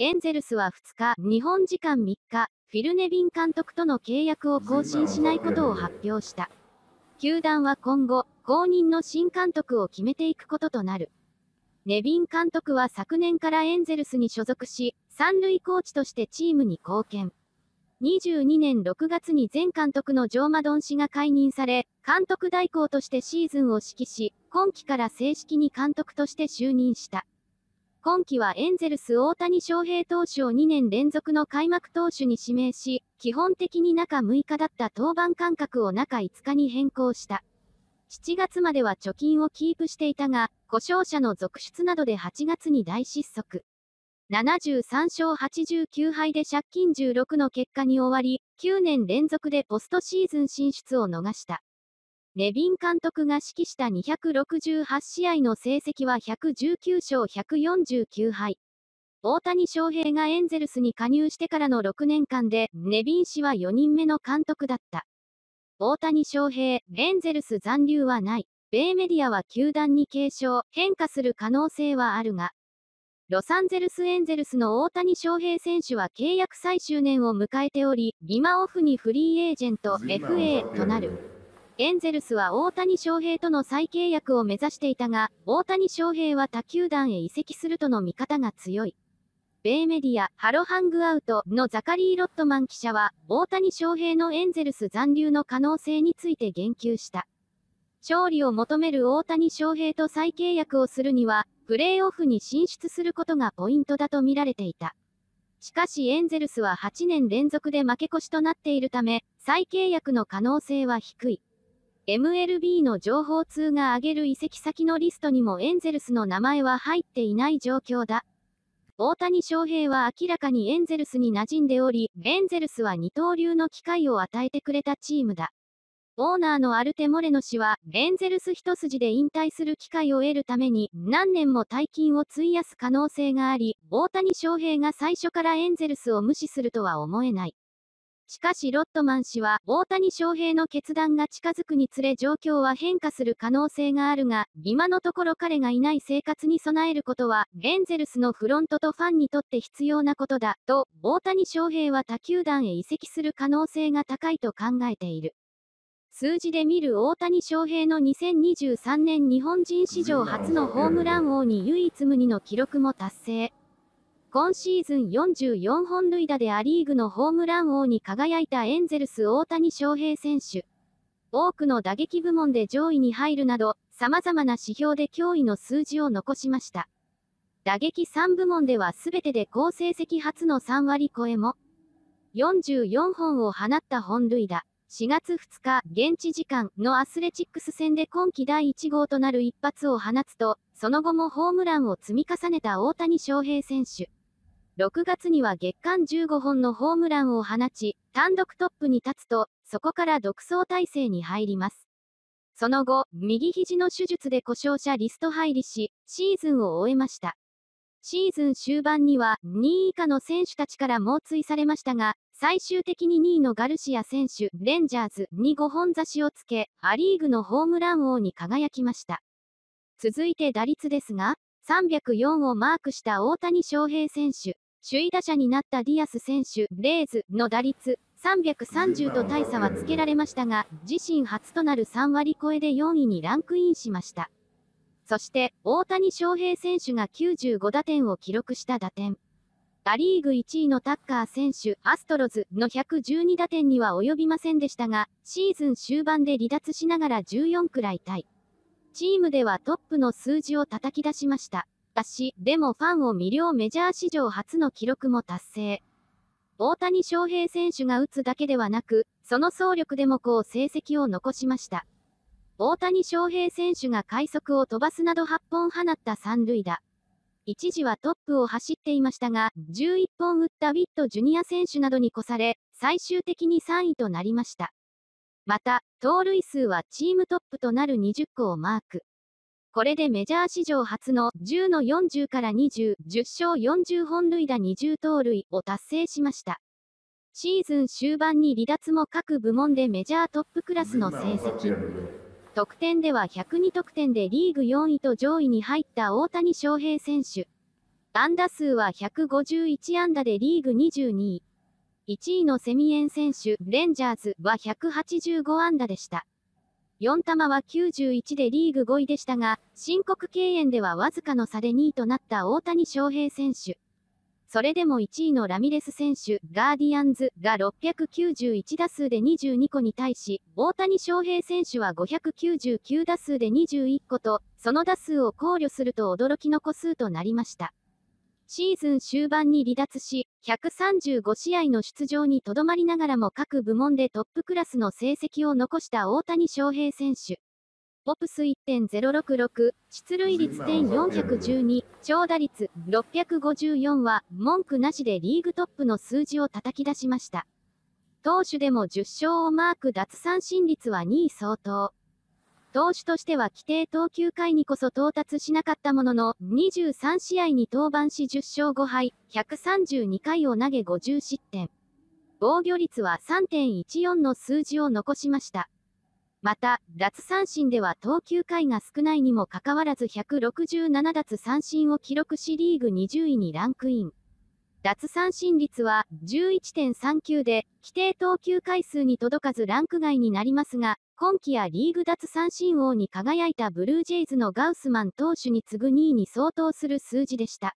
エンゼルスは2日、日本時間3日、フィル・ネビン監督との契約を更新しないことを発表した。球団は今後、後任の新監督を決めていくこととなる。ネビン監督は昨年からエンゼルスに所属し、三塁コーチとしてチームに貢献。22年6月に前監督のジョー・マドン氏が解任され、監督代行としてシーズンを指揮し、今季から正式に監督として就任した。今季はエンゼルス大谷翔平投手を2年連続の開幕投手に指名し、基本的に中6日だった登板間隔を中5日に変更した。7月までは貯金をキープしていたが、故障者の続出などで8月に大失速。73勝89敗で借金16の結果に終わり、9年連続でポストシーズン進出を逃した。ネビン監督が指揮した268試合の成績は119勝149敗。大谷翔平がエンゼルスに加入してからの6年間で、ネビン氏は4人目の監督だった。大谷翔平、エンゼルス残留はない。米メディアは球団に継承、変化する可能性はあるが、ロサンゼルスエンゼルスの大谷翔平選手は契約最終年を迎えており、今オフにフリーエージェント FA となる。エンゼルスは大谷翔平との再契約を目指していたが、大谷翔平は他球団へ移籍するとの見方が強い。米メディア、ハロハングアウトのザカリー・ロットマン記者は、大谷翔平のエンゼルス残留の可能性について言及した。勝利を求める大谷翔平と再契約をするには、プレーオフに進出することがポイントだと見られていた。しかしエンゼルスは8年連続で負け越しとなっているため、再契約の可能性は低い。MLB の情報通が挙げる移籍先のリストにもエンゼルスの名前は入っていない状況だ。大谷翔平は明らかにエンゼルスに馴染んでおり、エンゼルスは二刀流の機会を与えてくれたチームだ。オーナーのアルテ・モレノ氏は、エンゼルス一筋で引退する機会を得るために、何年も大金を費やす可能性があり、大谷翔平が最初からエンゼルスを無視するとは思えない。しかしロットマン氏は、大谷翔平の決断が近づくにつれ状況は変化する可能性があるが、今のところ彼がいない生活に備えることは、エンゼルスのフロントとファンにとって必要なことだ、と、大谷翔平は他球団へ移籍する可能性が高いと考えている。数字で見る大谷翔平の2023年日本人史上初のホームラン王に唯一無二の記録も達成。今シーズン44本塁打でアリーグのホームラン王に輝いたエンゼルス大谷翔平選手。多くの打撃部門で上位に入るなど、様々な指標で驚異の数字を残しました。打撃3部門では全てで好成績初の3割超えも。44本を放った本塁打。4月2日、現地時間のアスレチックス戦で今季第1号となる一発を放つと、その後もホームランを積み重ねた大谷翔平選手。6月には月間15本のホームランを放ち、単独トップに立つと、そこから独走態勢に入ります。その後、右肘の手術で故障者リスト入りし、シーズンを終えました。シーズン終盤には2位以下の選手たちから猛追されましたが、最終的に2位のガルシア選手、レンジャーズに5本差しをつけ、アリーグのホームラン王に輝きました。続いて打率ですが、304をマークした大谷翔平選手。首位打者になったディアス選手、レーズの打率330と大差はつけられましたが、自身初となる3割超えで4位にランクインしました。そして、大谷翔平選手が95打点を記録した打点。ア・リーグ1位のタッカー選手、アストロズの112打点には及びませんでしたが、シーズン終盤で離脱しながら14くらいタイ。チームではトップの数字を叩き出しました。ったし、でもファンを魅了メジャー史上初の記録も達成。大谷翔平選手が打つだけではなく、その総力でも好成績を残しました。大谷翔平選手が快速を飛ばすなど8本放った三塁打。一時はトップを走っていましたが、11本打ったウィットジュニア選手などに越され、最終的に3位となりました。また、盗塁数はチームトップとなる20個をマーク。これでメジャー史上初の10の40から20、10勝40本塁打20盗塁を達成しました。シーズン終盤に離脱も各部門でメジャートップクラスの成績。得点では102得点でリーグ4位と上位に入った大谷翔平選手。安打数は151安打でリーグ22位。1位のセミエン選手、レンジャーズは185安打でした。4玉は91でリーグ5位でしたが、申告敬遠ではわずかの差で2位となった大谷翔平選手。それでも1位のラミレス選手、ガーディアンズが691打数で22個に対し、大谷翔平選手は599打数で21個と、その打数を考慮すると驚きの個数となりました。シーズン終盤に離脱し、135試合の出場にとどまりながらも各部門でトップクラスの成績を残した大谷翔平選手。ポプス1.066、出塁率点412、長打率654は文句なしでリーグトップの数字を叩き出しました。投手でも10勝をマーク奪三振率は2位相当。投手としては規定投球回にこそ到達しなかったものの、23試合に登板し10勝5敗、132回を投げ50失点。防御率は3.14の数字を残しました。また、奪三振では投球回が少ないにもかかわらず167奪三振を記録しリーグ20位にランクイン。奪三振率は11.39で、規定投球回数に届かずランク外になりますが、今季やリーグ奪三振王に輝いたブルージェイズのガウスマン投手に次ぐ2位に相当する数字でした。